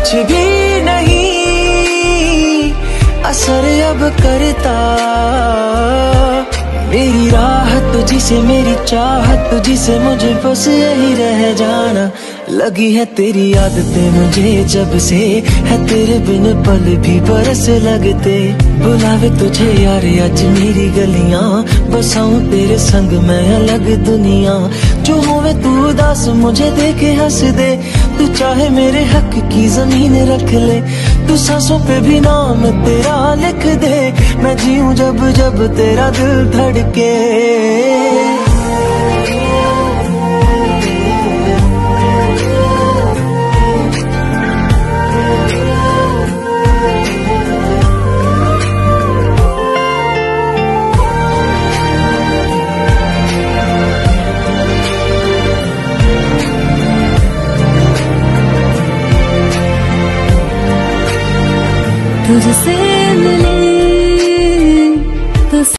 कुछ भी नहीं। असर अब करता। मेरी राह तुझसे, मेरी चाहत तुझसे, मुझे बस यही रह जाना। लगी है तेरी आदतें मुझे जब से, है तेरे बिन पल भी बरस लगते। बुलावे तुझे यार, आज मेरी गलियाँ। बसाऊं तेरे संग, मैं अलग दुनिया। जो होवे तू उदास, मुझे देखे हंस दे। चाहे मेरे हक की ज़मीन रख ले। तू सांसों पे भी नाम तेरा लिख दे। मैं जीऊं जब जब तेरा दिल धड़के। तुझसे मिले